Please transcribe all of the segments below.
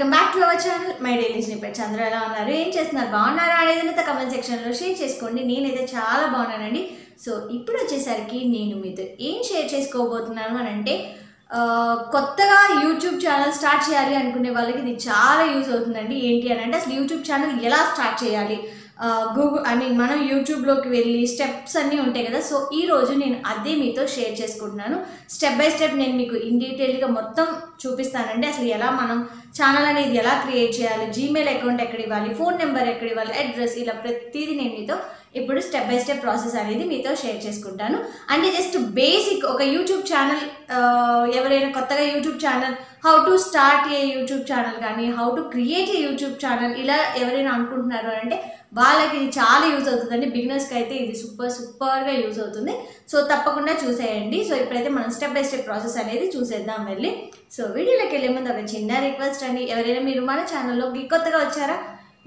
Welcome back to our channel. My daily snippets అందరూ ఎలా ఉన్నారు? ఏం చేస్తున్నారు? బాగున్నారా? అనేది అయితే కమెంట్ సెక్షన్లో షేర్ చేసుకోండి. నేనైతే చాలా బాగున్నానండి. సో ఇప్పుడు వచ్చేసరికి నేను మీతో ఏం షేర్ చేసుకోబోతున్నాను అని అంటే కొత్తగా యూట్యూబ్ ఛానల్ స్టార్ట్ చేయాలి అనుకునే వాళ్ళకి ఇది చాలా యూజ్ అవుతుందండి. ఏంటి అని అంటే అసలు యూట్యూబ్ ఛానల్ ఎలా స్టార్ట్ చేయాలి? గూగుల్ ఐ మీన్ మనం యూట్యూబ్లోకి వెళ్ళి స్టెప్స్ అన్నీ ఉంటాయి కదా. సో ఈ రోజు నేను అదే మీతో షేర్ చేసుకుంటున్నాను. స్టెప్ బై స్టెప్ నేను మీకు ఇన్ డీటెయిల్గా మొత్తం చూపిస్తానండి. అసలు ఎలా మనం ఛానల్ అనేది ఎలా క్రియేట్ చేయాలి? జీమెయిల్ అకౌంట్ ఎక్కడ ఇవ్వాలి? ఫోన్ నెంబర్ ఎక్కడ ఇవ్వాలి? అడ్రస్ ఇలా ప్రతిదీ నేను మీతో ఇప్పుడు స్టెప్ బై స్టెప్ ప్రాసెస్ అనేది మీతో షేర్ చేసుకుంటాను. అంటే జస్ట్ బేసిక్ ఒక యూట్యూబ్ ఛానల్ ఎవరైనా కొత్తగా YouTube channel how to start a YouTube channel కానీ how to create a YouTube channel ఇలా ఎవరైనా అనుకుంటున్నారు అంటే వాళ్ళకి ఇది చాలా యూజ్ అవుతుందండి. బిగినర్స్కి అయితే ఇది సూపర్ సూపర్గా యూజ్ అవుతుంది. సో తప్పకుండా చూసేయండి. సో ఇప్పుడైతే మనం స్టెప్ బై స్టెప్ ప్రాసెస్ అనేది చూసేద్దాం వెళ్ళి. సో వీడియోలోకి వెళ్ళే ముందు ఒక చిన్న రిక్వెస్ట్ అండి. ఎవరైనా మీరు మన ఛానల్లోకి కొత్తగా వచ్చారా?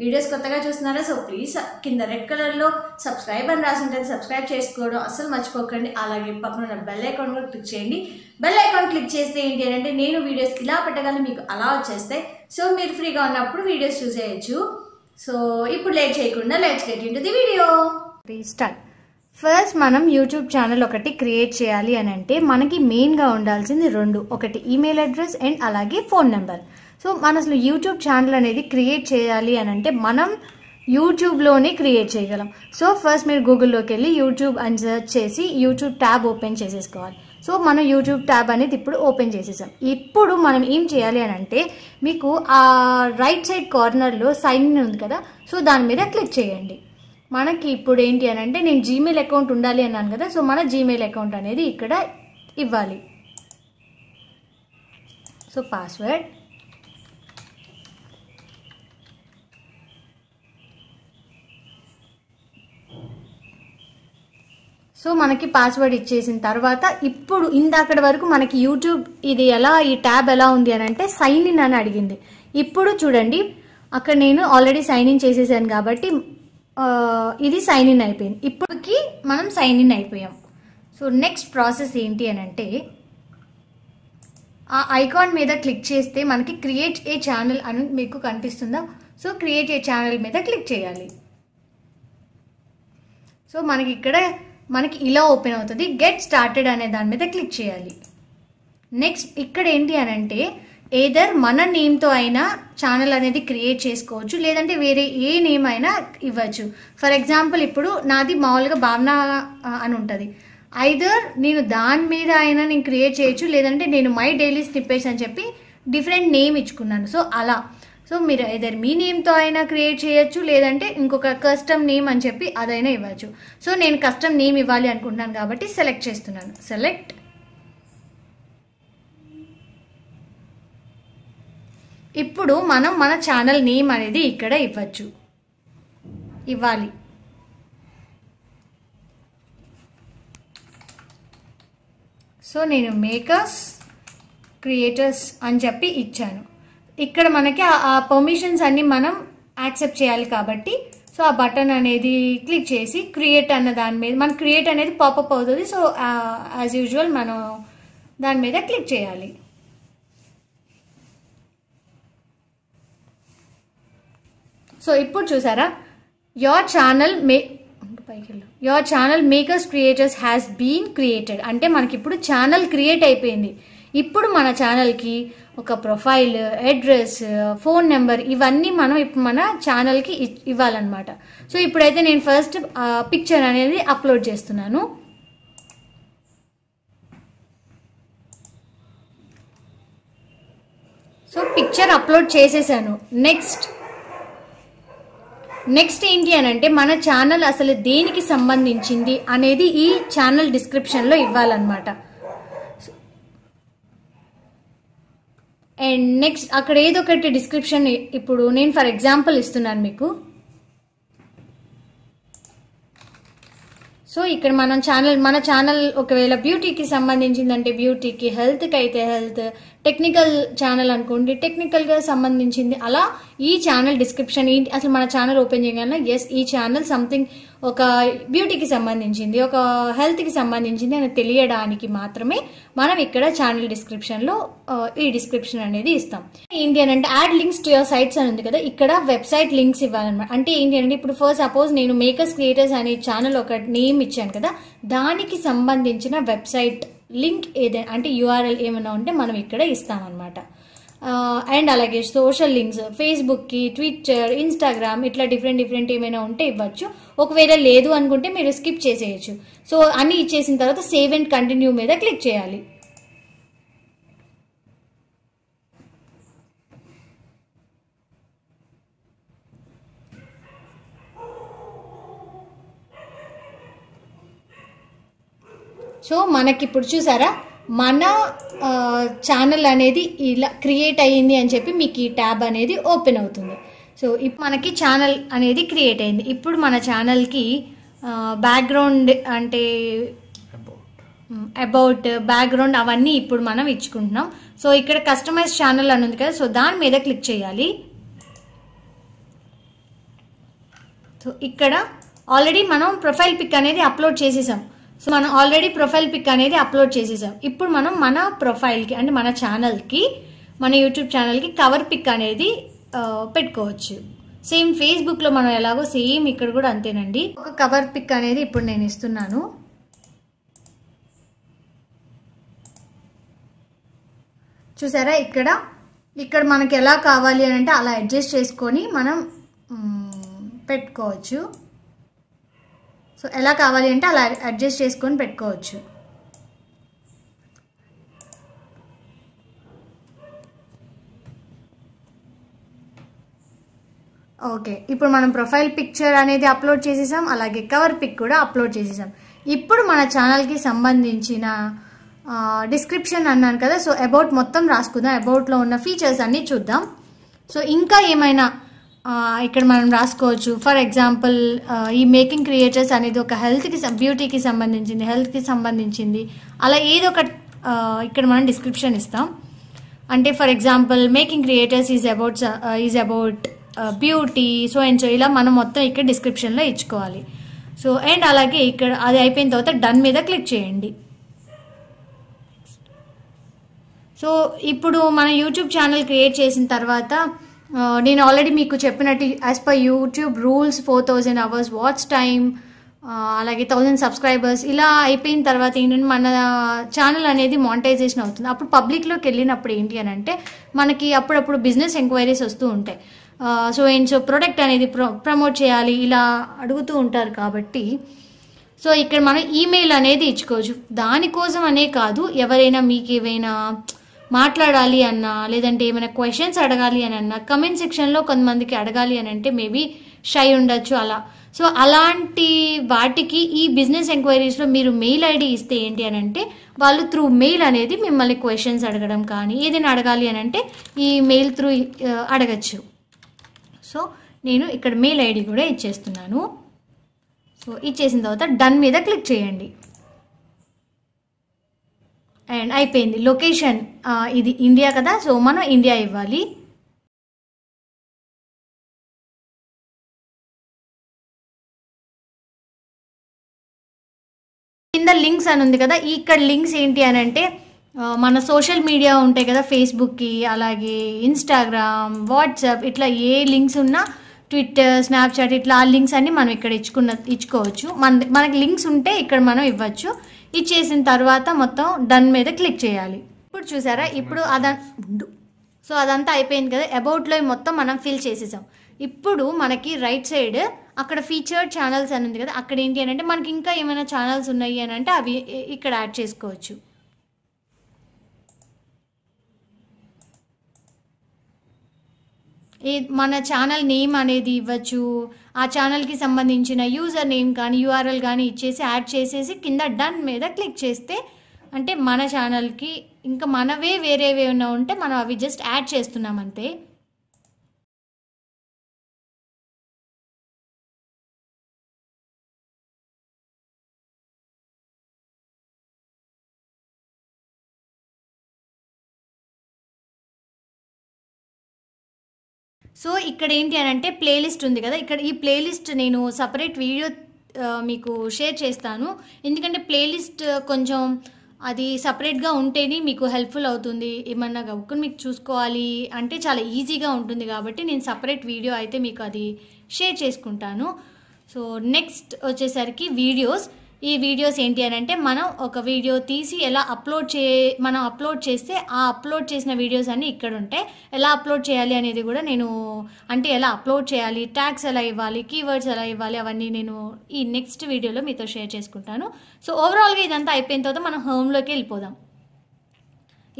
వీడియోస్ కొత్తగా చూస్తున్నారా? సో ప్లీజ్ కింద రెడ్ కలర్లో సబ్స్క్రైబ్ అని రాసి ఉంటుంది. సబ్స్క్రైబ్ చేసుకోవడం అస్సలు మర్చిపోకండి. అలాగే పక్కన ఉన్న బెల్ ఐకాన్ కూడా క్లిక్ చేయండి. బెల్ ఐకాన్ క్లిక్ చేస్తే ఏంటి అని అంటే నేను వీడియోస్ ఇలా పెట్టగానే మీకు అలా వచ్చేస్తాయి. సో మీరు ఫ్రీగా ఉన్నప్పుడు వీడియోస్ చూసేయచ్చు. సో ఇప్పుడు లేట్ చేయకుండా let get in the video start first మనం యూట్యూబ్ ఛానల్ ఒకటి క్రియేట్ చేయాలి అని అంటే మనకి మెయిన్గా ఉండాల్సింది రెండు. ఒకటి ఈమెయిల్ అడ్రస్ అండ్ అలాగే ఫోన్ నెంబర్ సో మన అసలు యూట్యూబ్ ఛానల్ అనేది క్రియేట్ చేయాలి అని అంటే మనం యూట్యూబ్లోనే క్రియేట్ చేయగలం. సో ఫస్ట్ మీరు గూగుల్లోకి వెళ్ళి యూట్యూబ్ అని సెర్చ్ చేసి యూట్యూబ్ ట్యాబ్ ఓపెన్ చేసేసుకోవాలి. సో మనం యూట్యూబ్ ట్యాబ్ అనేది ఇప్పుడు ఓపెన్ చేసేసాం. ఇప్పుడు మనం ఏం చేయాలి అని అంటే మీకు ఆ రైట్ సైడ్ కార్నర్లో సైన్ ఉంది కదా? సో దాని మీద క్లిక్ చేయండి. మనకి ఇప్పుడు ఏంటి అని అంటే నేను జీమెయిల్ అకౌంట్ ఉండాలి అన్నాను కదా సో మన జీమెయిల్ అకౌంట్ అనేది ఇక్కడ ఇవ్వాలి. సో పాస్వర్డ్ సో మనకి పాస్వర్డ్ ఇచ్చేసిన తర్వాత ఇప్పుడు ఇందాకటి వరకు మనకి యూట్యూబ్ ఇది ఎలా ఈ ట్యాబ్ ఎలా ఉంది అని అంటే సైన్ ఇన్ అని అడిగింది. ఇప్పుడు చూడండి అక్కడ నేను ఆల్రెడీ సైన్ ఇన్ చేసేసాను కాబట్టి ఇది సైన్ ఇన్ అయిపోయింది. ఇప్పటికి మనం సైన్ ఇన్ అయిపోయాం. సో నెక్స్ట్ ప్రాసెస్ ఏంటి అని అంటే ఆ ఐకాన్ మీద క్లిక్ చేస్తే మనకి క్రియేట్ ఏ ఛానల్ అని మీకు కనిపిస్తుందా? సో క్రియేట్ ఏ ఛానల్ మీద క్లిక్ చేయాలి. సో మనకి ఇక్కడ మనకి ఇలా ఓపెన్ అవుతుంది. గెట్ స్టార్టెడ్ అనే దాని మీద క్లిక్ చేయాలి. నెక్స్ట్ ఇక్కడ ఏంటి అని అంటే ఏదర్ మన నేమ్తో అయినా ఛానల్ అనేది క్రియేట్ చేసుకోవచ్చు లేదంటే వేరే ఏ నేమ్ అయినా ఇవ్వచ్చు. ఫర్ ఎగ్జాంపుల్ ఇప్పుడు నాది మామూలుగా భావన అని ఉంటుంది. ఐదర్ నేను దాని మీద అయినా నేను క్రియేట్ చేయొచ్చు లేదంటే నేను మై డైలీ స్నిప్పేస్ అని చెప్పి డిఫరెంట్ నేమ్ ఇచ్చుకున్నాను. సో అలా. సో మీరు ఏదైనా మీ నేమ్తో అయినా క్రియేట్ చేయొచ్చు లేదంటే ఇంకొక కస్టమ్ నేమ్ అని చెప్పి అదైనా ఇవ్వచ్చు. సో నేను కస్టమ్ నేమ్ ఇవ్వాలి అనుకుంటున్నాను కాబట్టి సెలెక్ట్ చేస్తున్నాను. సెలెక్ట్ ఇప్పుడు మనం మన ఛానల్ నేమ్ అనేది ఇక్కడ ఇవ్వచ్చు. ఇవ్వాలి. సో నేను మేకర్స్ క్రియేటర్స్ అని చెప్పి ఇచ్చాను. ఇక్కడ మనకి ఆ- పర్మిషన్స్ అన్ని మనం యాక్సెప్ట్ చేయాలి కాబట్టి సో ఆ బటన్ అనేది క్లిక్ చేసి క్రియేట్ అన్న దాని మీద మన క్రియేట్ అనేది పాపప్ అవుతుంది. సో యాజ్ యూజువల్ మనం దాని మీద క్లిక్ చేయాలి. సో ఇప్పుడు చూసారా? Your channel may your channel makers creators has been created అంటే మనకి ఇప్పుడు ఛానల్ క్రియేట్ అయిపోయింది. ఇప్పుడు మన ఛానల్కి ఒక ప్రొఫైల్ అడ్రస్ ఫోన్ నెంబర్ ఇవన్నీ మనం ఇప్పుడు మన ఛానల్కి ఇవ్వాలన్నమాట. సో ఇప్పుడైతే నేను ఫస్ట్ పిక్చర్ అనేది అప్లోడ్ చేస్తున్నాను. సో పిక్చర్ అప్లోడ్ చేసేసాను. నెక్స్ట్ నెక్స్ట్ ఏంటి అని అంటే మన ఛానల్ అసలు దేనికి సంబంధించింది అనేది ఈ ఛానల్ డిస్క్రిప్షన్లో ఇవ్వాలన్నమాట. అండ్ నెక్స్ట్ అక్కడ ఏదో ఒకటి డిస్క్రిప్షన్ ఇప్పుడు నేను ఫర్ ఎగ్జాంపుల్ ఇస్తున్నాను మీకు. సో ఇక్కడ మనం ఛానల్ మన ఛానల్ ఒకవేళ బ్యూటీకి సంబంధించిందంటే బ్యూటీకి హెల్త్కి అయితే హెల్త్ టెక్నికల్ ఛానల్ అనుకోండి టెక్నికల్గా సంబంధించింది. అలా ఈ ఛానల్ డిస్క్రిప్షన్ ఏంటి అసలు మన ఛానల్ ఓపెన్ చేయగానే ఎస్ ఈ ఛానల్ సంథింగ్ ఒక బ్యూటీకి సంబంధించింది ఒక హెల్త్కి సంబంధించింది అని తెలియడానికి మాత్రమే మనం ఇక్కడ ఛానల్ డిస్క్రిప్షన్లో ఈ డిస్క్రిప్షన్ అనేది ఇస్తాం. ఏంటి అని అంటే add links to your sites అని ఉంది కదా ఇక్కడ వెబ్సైట్ లింక్స్ ఇవ్వాలన్నమాట. అంటే ఏంటి అంటే ఇప్పుడు ఫస్ట్ సపోజ్ నేను మేకర్స్ క్రియేటర్స్ అనే ఛానల్ ఒక నేమ్ ఇచ్చాను కదా దానికి సంబంధించిన వెబ్సైట్ లింక్ ఏదైనా అంటే యూఆర్ఎల్ ఏమైనా ఉంటే మనం ఇక్కడ ఇస్తామన్నమాట. అండ్ అలాగే సోషల్ లింక్స్ ఫేస్బుక్కి ట్విట్టర్ ఇన్స్టాగ్రామ్ ఇట్లా డిఫరెంట్ డిఫరెంట్ ఏమైనా ఉంటే ఇవ్వచ్చు. ఒకవేళ లేదు అనుకుంటే మీరు స్కిప్ చేసేయచ్చు. సో అన్ని ఇచ్చేసిన తర్వాత సేవ్ అండ్ కంటిన్యూ మీద క్లిక్ చేయాలి. సో మనకి ఇప్పుడు చూసారా మన ఛానల్ అనేది ఇలా క్రియేట్ అయ్యింది అని చెప్పి మీకు ఈ ట్యాబ్ అనేది ఓపెన్ అవుతుంది. సో ఇప్పుడు మనకి ఛానల్ అనేది క్రియేట్ అయింది ఇప్పుడు మన ఛానల్కి బ్యాక్గ్రౌండ్ అంటే అబౌట్ బ్యాక్గ్రౌండ్ అవన్నీ ఇప్పుడు మనం ఇచ్చుకుంటున్నాం. సో ఇక్కడ కస్టమైజ్ ఛానల్ అని ఉంది కదా సో దాని మీద క్లిక్ చేయాలి. సో ఇక్కడ ఆల్రెడీ మనం ప్రొఫైల్ పిక్ అనేది అప్లోడ్ చేసేసాం. సో మనం ఆల్రెడీ ప్రొఫైల్ పిక్ అనేది అప్లోడ్ చేసేసాం. ఇప్పుడు మనం మన ప్రొఫైల్కి అంటే మన ఛానల్కి మన యూట్యూబ్ ఛానల్కి కవర్ పిక్ అనేది పెట్టుకోవచ్చు. సేమ్ ఫేస్బుక్లో మనం ఎలాగో సేమ్ ఇక్కడ కూడా అంతేనండి. ఒక కవర్ పిక్ అనేది ఇప్పుడు నేను ఇస్తున్నాను. చూసారా ఇక్కడ? ఇక్కడ మనకి ఎలా కావాలి అని అంటే అలా అడ్జస్ట్ చేసుకొని మనం పెట్టుకోవచ్చు. సో ఎలా కావాలి అంటే అలా అడ్జస్ట్ చేసుకొని పెట్టుకోవచ్చు. ఓకే ఇప్పుడు మనం ప్రొఫైల్ పిక్చర్ అనేది అప్లోడ్ చేసేసాం అలాగే కవర్ పిక్ కూడా అప్లోడ్ చేసేసాం. ఇప్పుడు మన ఛానల్కి సంబంధించిన డిస్క్రిప్షన్ అన్నాను కదా సో అబౌట్ మొత్తం రాసుకుందాం. అబౌట్లో ఉన్న ఫీచర్స్ అన్నీ చూద్దాం. సో ఇంకా ఏమైనా ఇక్కడ మనం రాసుకోవచ్చు. ఫర్ ఎగ్జాంపుల్ ఈ మేకింగ్ క్రియేటర్స్ అనేది ఒక హెల్త్కి బ్యూటీకి సంబంధించింది హెల్త్కి సంబంధించింది. అలా ఏదో ఒక ఇక్కడ మనం డిస్క్రిప్షన్ ఇస్తాం. అంటే for example making creators is about is about beauty so and so ఇలా మనం మొత్తం ఇక్కడ డిస్క్రిప్షన్లో ఇచ్చుకోవాలి. సో అండ్ అలాగే ఇక్కడ అది అయిపోయిన తర్వాత డన్ మీద క్లిక్ చేయండి. సో ఇప్పుడు మన యూట్యూబ్ ఛానల్ క్రియేట్ చేసిన తర్వాత నేను ఆల్రెడీ మీకు చెప్పినట్టు as per YouTube rules four thousand hours watch time అలాగే థౌజండ్ సబ్స్క్రైబర్స్ ఇలా అయిపోయిన తర్వాత ఏంటంటే మన ఛానల్ అనేది మానిటైజేషన్ అవుతుంది. అప్పుడు పబ్లిక్లోకి వెళ్ళినప్పుడు ఏంటి అని అంటే మనకి అప్పుడప్పుడు బిజినెస్ ఎంక్వైరీస్ వస్తూ ఉంటాయి. సో ఏం సో ప్రొడక్ట్ అనేది ప్రో ప్రమోట్ చేయాలి ఇలా అడుగుతూ ఉంటారు కాబట్టి సో ఇక్కడ మనం ఈమెయిల్ అనేది ఇచ్చుకోవచ్చు. దానికోసం అనే కాదు ఎవరైనా మీకు ఏవైనా మాట్లాడాలి అన్నా లేదంటే ఏమైనా క్వశ్చన్స్ అడగాలి అని అన్నా కమెంట్ సెక్షన్లో కొంతమందికి అడగాలి అని అంటే మేబీ షై ఉండొచ్చు అలా. సో అలాంటి వాటికి ఈ బిజినెస్ ఎంక్వైరీస్లో మీరు మెయిల్ ఐడి ఇస్తే ఏంటి అని అంటే వాళ్ళు త్రూ మెయిల్ అనేది మిమ్మల్ని క్వశ్చన్స్ అడగడం కానీ ఏదైనా అడగాలి అని అంటే ఈ మెయిల్ త్రూ అడగచ్చు. సో నేను ఇక్కడ మెయిల్ ఐడి కూడా ఇచ్చేస్తున్నాను. సో ఇచ్చేసిన తర్వాత డన్ మీద క్లిక్ చేయండి. అండ్ అయిపోయింది. లొకేషన్ ఇది ఇండియా కదా సో మనం ఇండియా ఇవ్వాలి. కింద లింక్స్ అని ఉంది కదా ఇక్కడ లింక్స్ ఏంటి అని అంటే మన సోషల్ మీడియా ఉంటాయి కదా ఫేస్బుక్కి అలాగే ఇన్స్టాగ్రామ్ వాట్సాప్ ఇట్లా ఏ లింక్స్ ఉన్నా ట్విట్టర్ స్నాప్చాట్ ఇట్లా ఆ లింక్స్ అన్ని మనం ఇక్కడ ఇచ్చుకున్న ఇచ్చుకోవచ్చు. మన మనకి లింక్స్ ఉంటే ఇక్కడ మనం ఇవ్వచ్చు. ఇచ్చేసిన తర్వాత మొత్తం డన్ మీద క్లిక్ చేయాలి. ఇప్పుడు చూసారా? ఇప్పుడు అదం సో అదంతా అయిపోయింది కదా. అబౌట్లో మొత్తం మనం ఫిల్ చేసేసాం. ఇప్పుడు మనకి రైట్ సైడ్ అక్కడ ఫీచర్డ్ ఛానల్స్ అని ఉంది కదా. అక్కడ ఏంటి అని అంటే మనకి ఇంకా ఏమైనా ఛానల్స్ ఉన్నాయి అని అంటే అవి ఇక్కడ యాడ్ చేసుకోవచ్చు. ఏ మన ఛానల్ నేమ్ అనేది ఇవ్వచ్చు. ఆ ఛానల్కి సంబంధించిన యూజర్ నేమ్ కానీ యూఆర్ఎల్ కానీ ఇచ్చేసి యాడ్ చేసేసి కింద డన్ మీద క్లిక్ చేస్తే అంటే మన ఛానల్కి ఇంకా మనవే వేరేవి ఏమైనా ఉంటే మనం అవి జస్ట్ యాడ్ చేస్తున్నాం అంతే. సో ఇక్కడ ఏంటి అని అంటే ప్లేలిస్ట్ ఉంది కదా. ఇక్కడ ఈ ప్లేలిస్ట్ నేను సపరేట్ వీడియో మీకు షేర్ చేస్తాను. ఎందుకంటే ప్లేలిస్ట్ కొంచెం అది సపరేట్గా ఉంటేనే మీకు హెల్ప్ఫుల్ అవుతుంది. ఏమన్నా గవ్వుకుని మీకు చూసుకోవాలి అంటే చాలా ఈజీగా ఉంటుంది కాబట్టి నేను సపరేట్ వీడియో అయితే మీకు అది షేర్ చేసుకుంటాను. సో నెక్స్ట్ వచ్చేసరికి వీడియోస్. ఈ వీడియోస్ ఏంటి అని అంటే మనం ఒక వీడియో తీసి ఎలా అప్లోడ్ చే మనం అప్లోడ్ చేస్తే ఆ అప్లోడ్ చేసిన వీడియోస్ అన్నీ ఇక్కడ ఉంటాయి. ఎలా అప్లోడ్ చేయాలి అనేది కూడా నేను అంటే ఎలా అప్లోడ్ చేయాలి ట్యాగ్స్ ఎలా ఇవ్వాలి కీవర్డ్స్ ఎలా ఇవ్వాలి అవన్నీ నేను ఈ నెక్స్ట్ వీడియోలో మీతో షేర్ చేసుకుంటాను. సో ఓవరాల్గా ఇదంతా అయిపోయిన తర్వాత మనం హోమ్లోకి వెళ్ళిపోదాం.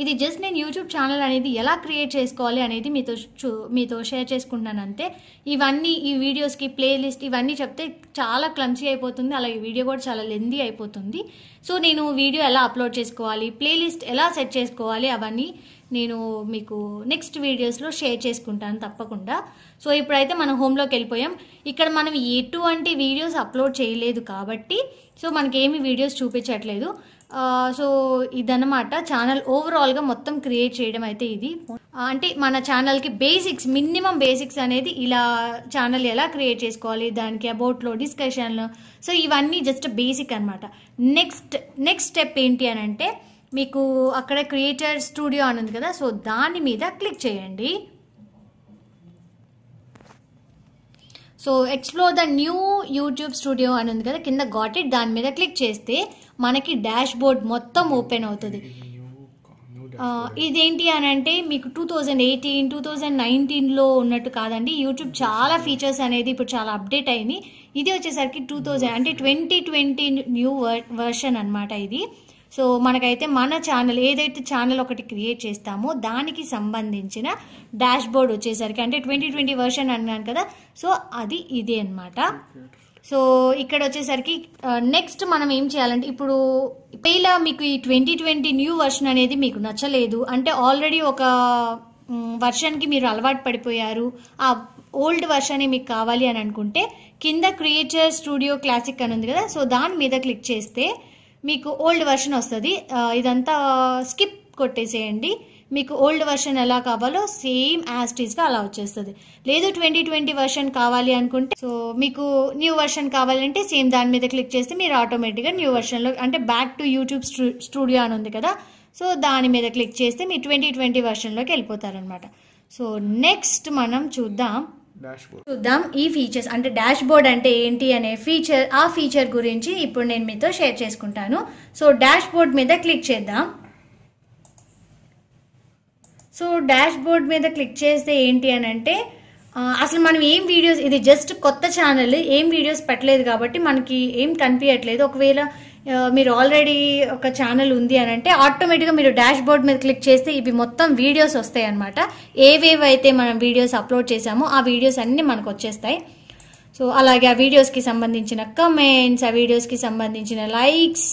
ఇది జస్ట్ నేను యూట్యూబ్ ఛానల్ అనేది ఎలా క్రియేట్ చేసుకోవాలి అనేది మీతో చూ మీతో షేర్ చేసుకుంటున్నాను అంతే ఇవన్నీ ఈ వీడియోస్కి ప్లేలిస్ట్ ఇవన్నీ చెప్తే చాలా క్లమ్సీ అయిపోతుంది. అలాగే వీడియో కూడా చాలా లెందీ అయిపోతుంది. సో నేను వీడియో ఎలా అప్లోడ్ చేసుకోవాలి ప్లేలిస్ట్ ఎలా సెట్ చేసుకోవాలి అవన్నీ నేను మీకు నెక్స్ట్ వీడియోస్లో షేర్ చేసుకుంటాను తప్పకుండా. సో ఇప్పుడైతే మనం హోమ్లోకి వెళ్ళిపోయాం. ఇక్కడ మనం ఎటువంటి వీడియోస్ అప్లోడ్ చేయలేదు కాబట్టి సో మనకేమి వీడియోస్ చూపించట్లేదు. సో ఇదన్నమాట. ఛానల్ ఓవరాల్గా మొత్తం క్రియేట్ చేయడం అయితే ఇది. అంటే మన ఛానల్కి బేసిక్స్ మినిమం బేసిక్స్ అనేది ఇలా ఛానల్ ఎలా క్రియేట్ చేసుకోవాలి దానికి అబౌట్లో డిస్కషన్లు సో ఇవన్నీ జస్ట్ బేసిక్ అనమాట నెక్స్ట్ నెక్స్ట్ స్టెప్ ఏంటి అని అంటే మీకు అక్కడ క్రియేటర్ స్టూడియో అని ఉంది కదా సో దాని మీద క్లిక్ చేయండి. So explore the new YouTube studio అని ఉంది కదా కింద గాట్ ఇట్ దాని మీద క్లిక్ చేస్తే మనకి డాష్ బోర్డ్ మొత్తం ఓపెన్ అవుతుంది. ఇదేంటి అని అంటే మీకు two thousand eighteen two thousand నైన్టీన్లో ఉన్నట్టు కాదండి. యూట్యూబ్ చాలా ఫీచర్స్ అనేది ఇప్పుడు చాలా అప్డేట్ అయింది. ఇది వచ్చేసరికి టూ థౌజండ్ అంటే ట్వంటీ ట్వంటీ న్యూ వర్షన్ అనమాట ఇది. సో మనకైతే మన ఛానల్ ఏదైతే ఛానల్ ఒకటి క్రియేట్ చేస్తామో దానికి సంబంధించిన డాష్ బోర్డ్ వచ్చేసరికి అంటే ట్వంటీ ట్వంటీ వర్షన్ అన్నాను కదా సో అది ఇదే అనమాట సో ఇక్కడ వచ్చేసరికి నెక్స్ట్ మనం ఏం చేయాలంటే ఇప్పుడు ఇలా మీకు ఈ ట్వంటీ ట్వంటీ న్యూ వర్షన్ అనేది మీకు నచ్చలేదు అంటే ఆల్రెడీ ఒక వర్షన్కి మీరు అలవాటు పడిపోయారు ఆ ఓల్డ్ వర్షన్ మీకు కావాలి అని అనుకుంటే కింద క్రియేటర్ స్టూడియో క్లాసిక్ అని ఉంది కదా సో దాని మీద క్లిక్ చేస్తే మీకు ఓల్డ్ వర్షన్ వస్తుంది. ఇదంతా స్కిప్ కొట్టేసేయండి. మీకు ఓల్డ్ వర్షన్ ఎలా కావాలో సేమ్ యాస్టీస్గా అలా వచ్చేస్తుంది. లేదు ట్వంటీ ట్వంటీ వర్షన్ కావాలి అనుకుంటే సో మీకు న్యూ వర్షన్ కావాలంటే సేమ్ దాని మీద క్లిక్ చేస్తే మీరు ఆటోమేటిక్గా న్యూ వర్షన్లో అంటే బ్యాక్ టు యూట్యూబ్ స్టూడియో అని ఉంది కదా సో దాని మీద క్లిక్ చేస్తే మీరు ట్వంటీ ట్వంటీ వర్షన్లోకి వెళ్ళిపోతారనమాట సో నెక్స్ట్ మనం చూద్దాం. చూద్దాం. ఈ ఫీచర్స్ అంటే డాష్ బోర్డ్ అంటే ఏంటి అనే ఫీచర్ ఆ ఫీచర్ గురించి ఇప్పుడు నేను మీతో షేర్ చేసుకుంటాను. సో డాష్ బోర్డ్ మీద క్లిక్ చేద్దాం. సో డాష్ బోర్డ్ మీద క్లిక్ చేస్తే ఏంటి అని అంటే అసలు మనం ఏం వీడియోస్ ఇది జస్ట్ కొత్త ఛానల్ ఏం వీడియోస్ పెట్టలేదు కాబట్టి మనకి ఏం కనిపించట్లేదు. ఒకవేళ మీరు ఆల్రెడీ ఒక ఛానల్ ఉంది అని అంటే ఆటోమేటిక్గా మీరు డాష్ బోర్డ్ మీద క్లిక్ చేస్తే ఇవి మొత్తం వీడియోస్ వస్తాయి అనమాట ఏవేవైతే మనం వీడియోస్ అప్లోడ్ చేసామో ఆ వీడియోస్ అన్నీ మనకు వచ్చేస్తాయి. సో అలాగే ఆ వీడియోస్కి సంబంధించిన కమెంట్స్ ఆ వీడియోస్కి సంబంధించిన లైక్స్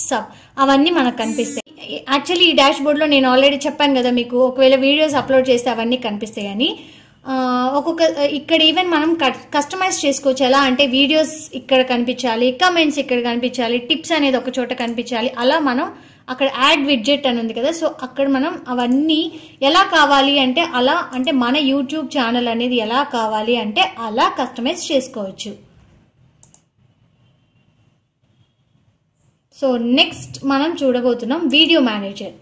అవన్నీ మనకు కనిపిస్తాయి. యాక్చువల్లీ ఈ డాష్ బోర్డ్లో నేను ఆల్రెడీ చెప్పాను కదా మీకు ఒకవేళ వీడియోస్ అప్లోడ్ చేస్తే అవన్నీ కనిపిస్తాయి అని ఒక్కొక్క ఇక్కడ ఈవెన్ మనం కస్టమైజ్ చేసుకోవచ్చు. ఎలా అంటే వీడియోస్ ఇక్కడ కనిపించాలి కమెంట్స్ ఇక్కడ కనిపించాలి టిప్స్ అనేది ఒక చోట కనిపించాలి. అలా మనం అక్కడ యాడ్ విడ్జెట్ అని ఉంది కదా సో అక్కడ మనం అవన్నీ ఎలా కావాలి అంటే అలా అంటే మన యూట్యూబ్ ఛానల్ అనేది ఎలా కావాలి అంటే అలా కస్టమైజ్ చేసుకోవచ్చు. సో నెక్స్ట్ మనం చూడబోతున్నాం వీడియో మేనేజర్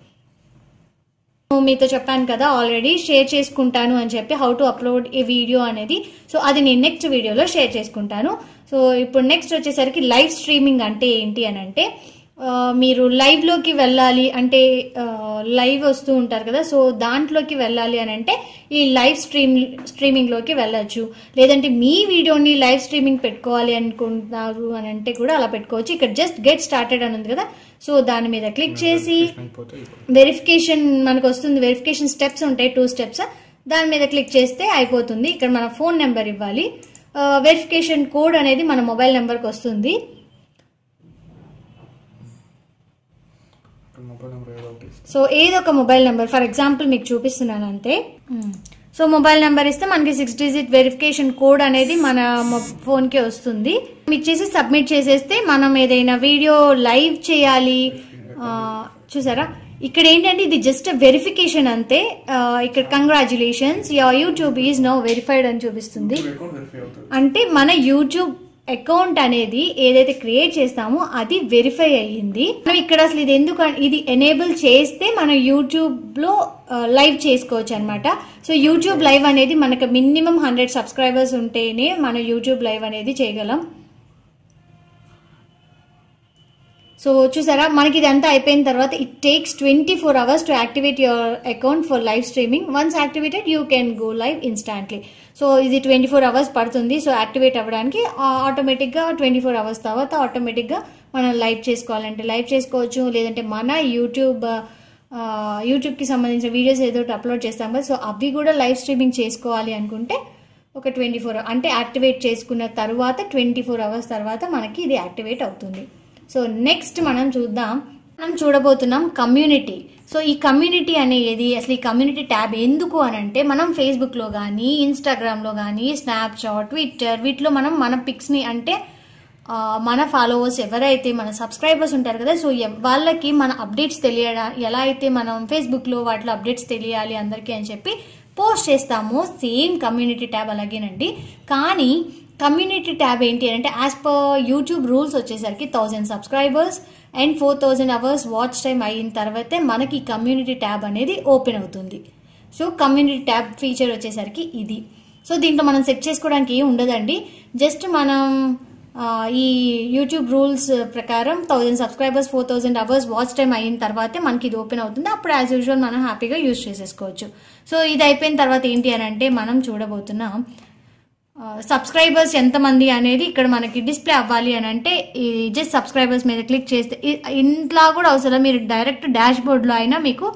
మీతో చెప్పాను కదా ఆల్రెడీ షేర్ చేసుకుంటాను అని చెప్పి how to upload a video అనేది. సో అది నేను నెక్స్ట్ వీడియోలో షేర్ చేసుకుంటాను. సో ఇప్పుడు నెక్స్ట్ వచ్చేసరికి లైవ్ స్ట్రీమింగ్ అంటే ఏంటి అని అంటే మీరు లైవ్లోకి వెళ్ళాలి అంటే లైవ్ వస్తూ ఉంటారు కదా. సో దాంట్లోకి వెళ్ళాలి అని అంటే ఈ లైవ్ స్ట్రీమ్ స్ట్రీమింగ్లోకి వెళ్ళచ్చు. లేదంటే మీ వీడియోని లైవ్ స్ట్రీమింగ్ పెట్టుకోవాలి అనుకుంటున్నారు అని అంటే కూడా అలా పెట్టుకోవచ్చు. ఇక్కడ జస్ట్ గెట్ స్టార్టెడ్ అని ఉంది కదా. సో దాని మీద క్లిక్ చేసి. వెరిఫికేషన్ మనకు వస్తుంది. వెరిఫికేషన్ స్టెప్స్ ఉంటాయి టూ స్టెప్స్ దాని మీద క్లిక్ చేస్తే అయిపోతుంది. ఇక్కడ మన ఫోన్ నెంబర్ ఇవ్వాలి. వెరిఫికేషన్ కోడ్ అనేది మన మొబైల్ నెంబర్కి వస్తుంది. సో ఏదో ఒక మొబైల్ నెంబర్ ఫర్ ఎగ్జాంపుల్ మీకు చూపిస్తున్నాను అంతే సో మొబైల్ నెంబర్ ఇస్తే మనకి సిక్స్ డిజిట్ వెరిఫికేషన్ కోడ్ అనేది మన ఫోన్కి వస్తుంది. ఇచ్చేసి సబ్మిట్ చేసేస్తే మనం ఏదైనా వీడియో లైవ్ చేయాలి. చూసారా? ఇక్కడ ఏంటంటే ఇది జస్ట్ వెరిఫికేషన్ అంతే. ఇక్కడ congratulations your YouTube is now verified అని చూపిస్తుంది. అంటే మన యూట్యూబ్ అకౌంట్ అనేది ఏదైతే క్రియేట్ చేస్తామో అది వెరిఫై అయ్యింది. మనం ఇక్కడ అసలు ఇది ఎందుకు ఇది ఎనేబుల్ చేస్తే మనం యూట్యూబ్లో లైవ్ చేసుకోవచ్చు అనమాట సో యూట్యూబ్ లైవ్ అనేది మనకు మినిమం హండ్రెడ్ సబ్స్క్రైబర్స్ ఉంటేనే మనం యూట్యూబ్ లైవ్ అనేది చేయగలం. సో చూసారా? మనకి ఇదంతా అయిపోయిన తర్వాత it takes twenty four hours to activate your account for live streaming once activated you can go live instantly so ఇది ట్వంటీ ఫోర్ అవర్స్ పడుతుంది. సో యాక్టివేట్ అవ్వడానికి ఆటోమేటిక్గా ట్వంటీ ఫోర్ అవర్స్ తర్వాత ఆటోమేటిక్గా మనం లైవ్ చేసుకోవాలంటే లైవ్ చేసుకోవచ్చు. లేదంటే మన యూట్యూబ్ యూట్యూబ్కి సంబంధించిన వీడియోస్ ఏదో ఒకటి అప్లోడ్ చేస్తాం కదా. సో అవి కూడా లైవ్ స్ట్రీమింగ్ చేసుకోవాలి అనుకుంటే ఒక ట్వంటీ ఫోర్ అంటే యాక్టివేట్ చేసుకున్న తర్వాత ట్వంటీ ఫోర్ అవర్స్ తర్వాత మనకి ఇది యాక్టివేట్ అవుతుంది. సో నెక్స్ట్ మనం చూద్దాం మనం చూడబోతున్నాం కమ్యూనిటీ సో ఈ కమ్యూనిటీ అనేది అసలు ఈ కమ్యూనిటీ ట్యాబ్ ఎందుకు అని అంటే మనం ఫేస్బుక్లో కానీ ఇన్స్టాగ్రామ్లో కానీ స్నాప్చాట్ ట్విట్టర్ వీటిలో మనం మన పిక్స్ని అంటే మన ఫాలోవర్స్ ఎవరైతే మన సబ్స్క్రైబర్స్ ఉంటారు కదా సో వాళ్ళకి మన అప్డేట్స్ తెలియడా ఎలా అయితే మనం ఫేస్బుక్లో వాటిలో అప్డేట్స్ తెలియాలి అందరికీ అని చెప్పి పోస్ట్ చేస్తామో సేమ్ కమ్యూనిటీ ట్యాబ్ అలాగేనండి. కానీ కమ్యూనిటీ ట్యాబ్ ఏంటి అంటే యాజ్ పర్ యూట్యూబ్ రూల్స్ వచ్చేసరికి thousand subscribers and four thousand hours watch time అయిన తర్వాతే మనకి కమ్యూనిటీ ట్యాబ్ అనేది ఓపెన్ అవుతుంది. సో కమ్యూనిటీ ట్యాబ్ ఫీచర్ వచ్చేసరికి ఇది. సో దీంట్లో మనం సెట్ చేసుకోవడానికి ఏం ఉండదండి. జస్ట్ మనం ఈ యూట్యూబ్ రూల్స్ ప్రకారం thousand subscribers four thousand hours watch time అయిన తర్వాతే మనకి ఇది ఓపెన్ అవుతుంది. అప్పుడు యాజ్ యూజువల్ మనం హ్యాపీగా యూజ్ చేసేసుకోవచ్చు. సో ఇది అయిపోయిన తర్వాత ఏంటి అని అంటే మనం చూడబోతున్నాం. సబ్స్క్రైబర్స్ ఎంతమంది అనేది ఇక్కడ మనకి డిస్ప్లే అవ్వాలి అని అంటే ఈ జస్ట్ సబ్స్క్రైబర్స్ మీద క్లిక్ చేస్తే ఇంట్లో కూడా అవసరం. మీరు డైరెక్ట్ డాష్ బోర్డ్లో అయినా మీకు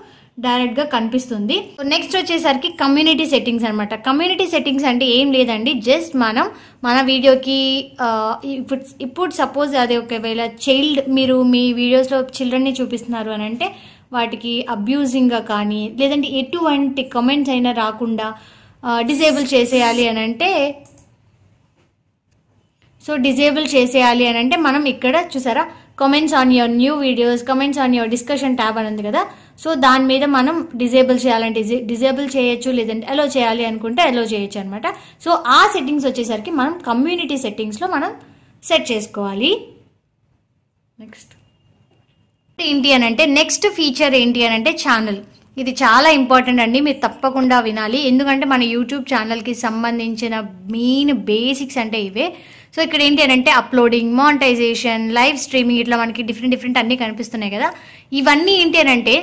డైరెక్ట్గా కనిపిస్తుంది. నెక్స్ట్ వచ్చేసరికి కమ్యూనిటీ సెట్టింగ్స్ అనమాట కమ్యూనిటీ సెట్టింగ్స్ అంటే ఏం లేదండి. జస్ట్ మనం మన వీడియోకి ఇప్పుడు ఇప్పుడు సపోజ్ అదే ఒకవేళ చైల్డ్ మీరు మీ వీడియోస్లో చిల్డ్రన్ని చూపిస్తున్నారు అని అంటే వాటికి అబ్యూజింగ్గా కానీ లేదంటే ఎటువంటి కమెంట్స్ అయినా రాకుండా డిసేబుల్ చేసేయాలి అని అంటే సో డిజేబుల్ చేసేయాలి అని అంటే మనం ఇక్కడ చూసారా? Comments on your new videos comments on your discussion tab అని ఉంది కదా? సో దాని మీద మనం డిజేబుల్ చేయాలంటే డిజేబుల్ చేయొచ్చు లేదంటే అలో చేయాలి అనుకుంటే అలో చేయొచ్చు అనమాట సో ఆ సెట్టింగ్స్ వచ్చేసరికి మనం కమ్యూనిటీ సెట్టింగ్స్లో మనం సెట్ చేసుకోవాలి. నెక్స్ట్ ఏంటి అని అంటే నెక్స్ట్ ఫీచర్ ఏంటి అని అంటే ఛానల్ ఇది చాలా ఇంపార్టెంట్ అండి. మీరు తప్పకుండా వినాలి. ఎందుకంటే మన యూట్యూబ్ ఛానల్కి సంబంధించిన మెయిన్ బేసిక్స్ అంటే ఇవే. సో ఇక్కడ ఏంటి అని అంటే అప్లోడింగ్ మానిటైజేషన్ లైవ్ స్ట్రీమింగ్ ఇట్లా మనకి డిఫరెంట్ డిఫరెంట్ అన్నీ కనిపిస్తున్నాయి కదా. ఇవన్నీ ఏంటి అని అంటే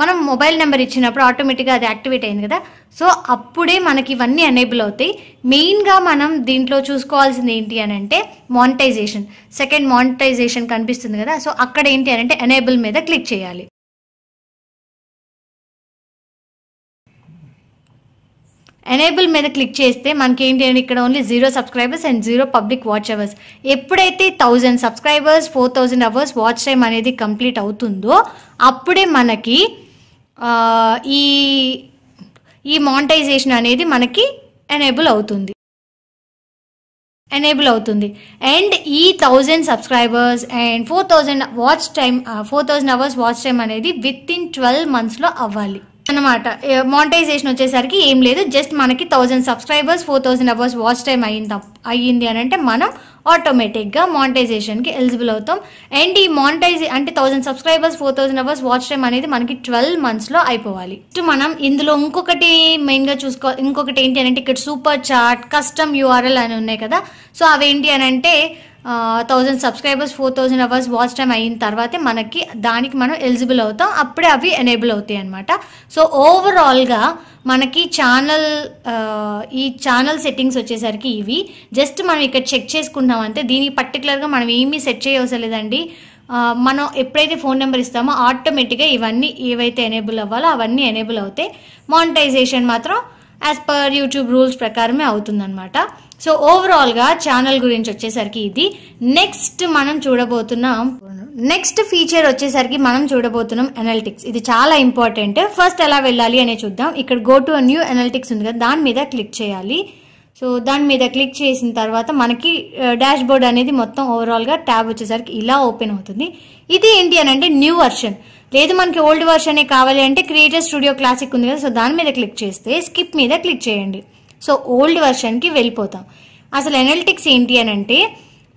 మనం మొబైల్ నెంబర్ ఇచ్చినప్పుడు ఆటోమేటిక్గా అది యాక్టివేట్ అయింది కదా. సో అప్పుడే మనకి ఇవన్నీ ఎనేబుల్ అవుతాయి. మెయిన్గా మనం దీంట్లో చూసుకోవాల్సింది ఏంటి అని అంటే మానిటైజేషన్ సెకండ్ మానిటైజేషన్ కనిపిస్తుంది కదా. సో అక్కడ ఏంటి అని అంటే ఎనేబుల్ మీద క్లిక్ చేయాలి. ఎనేబుల్ మీద క్లిక్ చేస్తే మనకి ఏంటి అంటే ఇక్కడ only zero subscribers and zero public watch hours ఎప్పుడైతే thousand subscribers four thousand hours watch time అనేది కంప్లీట్ అవుతుందో అప్పుడే మనకి ఈ ఈ మానిటైజేషన్ అనేది మనకి ఎనేబుల్ అవుతుంది. ఎనేబుల్ అవుతుంది. అండ్ ఈ thousand subscribers and four thousand watch time four thousand hours watch time అనేది విత్ ఇన్ ట్వెల్వ్ మంత్స్లో అవ్వాలి. అనమాట మానిటైజేషన్ వచ్చేసరికి ఏం లేదు జస్ట్ మనకి thousand subscribers four thousand hours watch time అయ్యింది అయ్యింది అని అంటే మనం ఆటోమేటిక్గా మానిటైజేషన్కి ఎలిజిబుల్ అవుతాం. అండ్ ఈ మానిటైజ్ అంటే thousand subscribers four thousand hours watch time అనేది మనకి ట్వెల్వ్ మంత్స్లో అయిపోవాలి. నెక్స్ట్ మనం ఇందులో ఇంకొకటి మెయిన్గా చూసుకో ఇంకొకటి ఏంటి అని అంటే ఇక్కడ సూపర్ చాట్ కస్టమ్ యూఆర్ఎల్ అని ఉన్నాయి కదా. సో అవేంటి అని అంటే thousand subscribers four thousand hours watch time అయిన తర్వాతే మనకి దానికి మనం ఎలిజిబుల్ అవుతాం. అప్పుడే అవి ఎనేబుల్ అవుతాయి అనమాట సో ఓవరాల్గా మనకి ఛానల్ ఈ ఛానల్ సెట్టింగ్స్ వచ్చేసరికి ఇవి. జస్ట్ మనం ఇక్కడ చెక్ చేసుకుంటాం అంటే దీనికి పర్టికులర్గా మనం ఏమీ సెట్ చేయవసరం లేదండి. మనం ఎప్పుడైతే ఫోన్ నెంబర్ ఇస్తామో ఆటోమేటిక్గా ఇవన్నీ ఏవైతే ఎనేబుల్ అవ్వాలో అవన్నీ ఎనేబుల్ అవుతాయి. మానిటైజేషన్ మాత్రం యాజ్ పర్ యూట్యూబ్ రూల్స్ ప్రకారమే అవుతుందన్నమాట. సో ఓవరాల్గా ఛానల్ గురించి వచ్చేసరికి ఇది. నెక్స్ట్ మనం చూడబోతున్నాం. నెక్స్ట్ ఫీచర్ వచ్చేసరికి మనం చూడబోతున్నాం ఎనాలిటిక్స్ ఇది చాలా ఇంపార్టెంట్ ఫస్ట్ ఎలా వెళ్ళాలి అనే చూద్దాం. ఇక్కడ గో టు న్యూ ఎనాలిటిక్స్ ఉంది కదా దాని మీద క్లిక్ చేయాలి. సో దాని మీద క్లిక్ చేసిన తర్వాత మనకి uh, డాష్ బోర్డ్ అనేది మొత్తం ఓవరాల్గా ట్యాబ్ వచ్చేసరికి ఇలా ఓపెన్ అవుతుంది. ఇది ఏంటి అని అంటే న్యూ వర్షన్ లేదు మనకి ఓల్డ్ వర్షనే కావాలి అంటే క్రియేటర్ స్టూడియో క్లాసిక్ ఉంది కదా సో దాని మీద క్లిక్ చేస్తే స్కిప్ మీద క్లిక్ చేయండి. సో ఓల్డ్ వెర్షన్కి వెళ్ళిపోతాం. అసలు ఎనలిటిక్స్ ఏంటి అని అంటే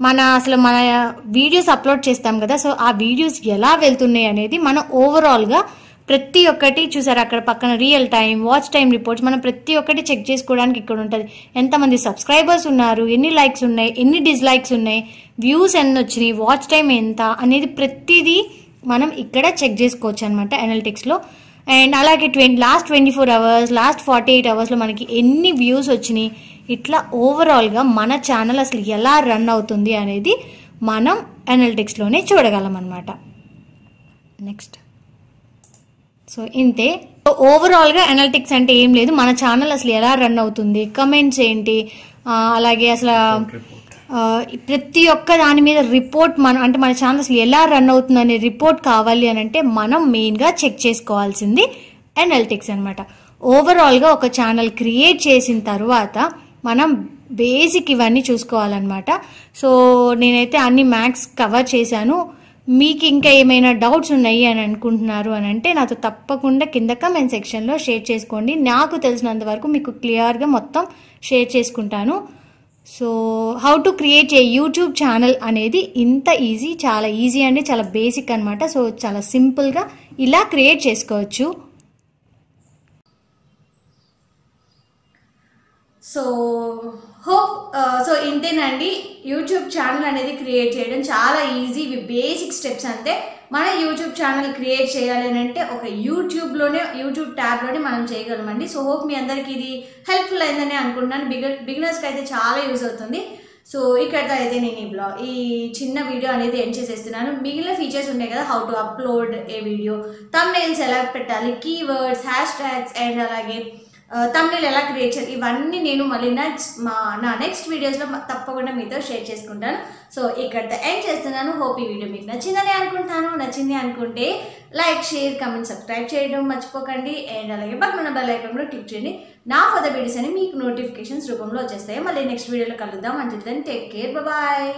మన అసలు మన వీడియోస్ అప్లోడ్ చేస్తాం కదా సో ఆ వీడియోస్ ఎలా వెళ్తున్నాయి అనేది మనం ఓవరాల్గా ప్రతి ఒక్కటి చూసారు. అక్కడ పక్కన real time watch time reports మనం ప్రతి ఒక్కటి చెక్ చేసుకోవడానికి ఇక్కడ ఉంటుంది. ఎంతమంది సబ్స్క్రైబర్స్ ఉన్నారు ఎన్ని లైక్స్ ఉన్నాయి ఎన్ని డిస్లైక్స్ ఉన్నాయి వ్యూస్ ఎన్ని వచ్చినాయి వాచ్ టైం ఎంత అనేది ప్రతిదీ మనం ఇక్కడ చెక్ చేసుకోవచ్చు అనమాట అనలిటిక్స్లో అండ్ అలాగే twenty last twenty four hours last forty eight అవర్స్లో మనకి ఎన్ని వ్యూస్ వచ్చినాయి ఇట్లా ఓవరాల్గా మన ఛానల్ అసలు ఎలా రన్ అవుతుంది అనేది మనం అనలిటిక్స్లోనే చూడగలం అనమాట నెక్స్ట్ సో ఇంతే. ఓవరాల్గా అనలిటిక్స్ అంటే ఏం లేదు మన ఛానల్ అసలు ఎలా రన్ అవుతుంది కమెంట్స్ ఏంటి అలాగే అసలు ప్రతి ఒక్క దాని మీద రిపోర్ట్ మనం అంటే మన ఛానల్ అసలు ఎలా రన్ అవుతుంది అనే రిపోర్ట్ కావాలి అని అంటే మనం మెయిన్గా చెక్ చేసుకోవాల్సింది అనలిటిక్స్ అనమాట ఓవరాల్గా ఒక ఛానల్ క్రియేట్ చేసిన తర్వాత మనం బేసిక్ ఇవన్నీ చూసుకోవాలన్నమాట. సో నేనైతే అన్ని మ్యాథ్స్ కవర్ చేశాను. మీకు ఇంకా ఏమైనా డౌట్స్ ఉన్నాయి అని అనుకుంటున్నారు అని అంటే నాతో తప్పకుండా కింద కమెంట్ సెక్షన్లో షేర్ చేసుకోండి. నాకు తెలిసినంత వరకు మీకు క్లియర్గా మొత్తం షేర్ చేసుకుంటాను. So how to create a YouTube channel అనేది ఇంత ఈజీ చాలా ఈజీ అండి చాలా బేసిక్ అనమాట సో చాలా సింపుల్గా ఇలా క్రియేట్ చేసుకోవచ్చు. సో హోప్ సో ఇంతేనండి. యూట్యూబ్ ఛానల్ అనేది క్రియేట్ చేయడం చాలా ఈజీ. ఇవి బేసిక్ స్టెప్స్ అంతే మన యూట్యూబ్ ఛానల్ క్రియేట్ చేయాలి అని అంటే ఒక యూట్యూబ్లోనే యూట్యూబ్ ట్యాబ్లోనే మనం చేయగలమండి. సో హోప్ మీ అందరికీ ఇది హెల్ప్ఫుల్ అయిందని అనుకుంటున్నాను. బిగర్ బిగినర్స్కి అయితే చాలా యూజ్ అవుతుంది. సో ఇక్కడతో అయితే నేను ఈ బ్లాగ్ ఈ చిన్న వీడియో అనేది ఎండ్ చేసేస్తున్నాను. మిగిలిన ఫీచర్స్ ఉన్నాయి కదా how to upload a video thumbnails ఎలా పెట్టాలి కీవర్డ్స్ హ్యాష్ ట్యాగ్స్ అండ్ అలాగే తమిళ ఎలా క్రియేట్ చేయాలి? ఇవన్నీ నేను మళ్ళీ నెక్స్ట్ మా నా నెక్స్ట్ వీడియోస్లో తప్పకుండా మీతో షేర్ చేసుకుంటాను. సో ఇక్కడితో ఎండ్ చేస్తున్నాను. హోప్ ఈ వీడియో మీకు నచ్చిందని అనుకుంటాను. నచ్చింది అనుకుంటే లైక్ షేర్ కమెంట్ సబ్స్క్రైబ్ చేయడం మర్చిపోకండి. అండ్ అలాగే పక్కన బెల్ ఐకాన్లో క్లిక్ చేయండి. నా ఫర్దర్ వీడియోస్ అని మీకు నోటిఫికేషన్స్ రూపంలో వచ్చేస్తాయి. మళ్ళీ నెక్స్ట్ వీడియోలో కలుద్దాం. అంటే దెన్ టేక్ కేర్ బాయ్